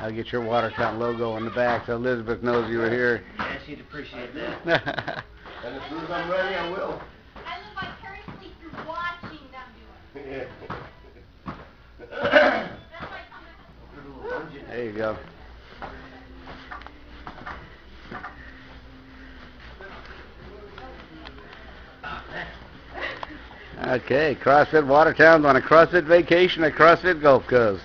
I'll get your Watertown logo on the back so Elizabeth knows you were here. Yeah, she'd appreciate that. And as soon as I'm ready, I will. I live vicariously through watching them do it. Yeah. That's like coming. Put a little dungeon. there you go. Okay, CrossFit Watertown's on a CrossFit vacation at CrossFit Gulf Coast.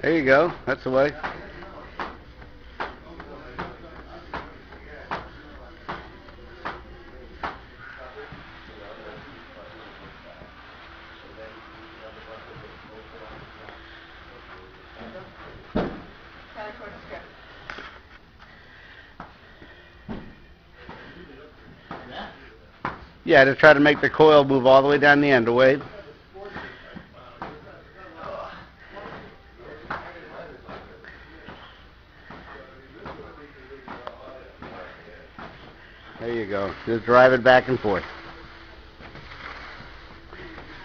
There you go. That's the way. Yeah, to try to make the coil move all the way down the end, the There you go. Just drive it back and forth.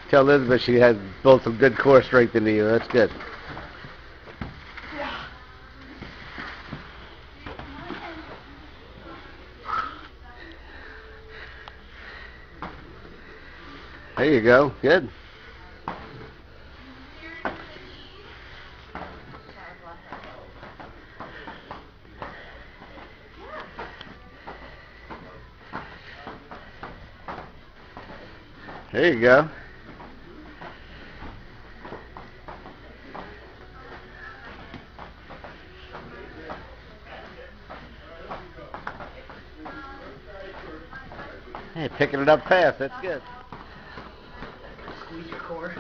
Tell Elizabeth she has built some good core strength into you. That's good. There you go. Good. There you go. Hey, picking it up fast. That's good. Squeeze your core.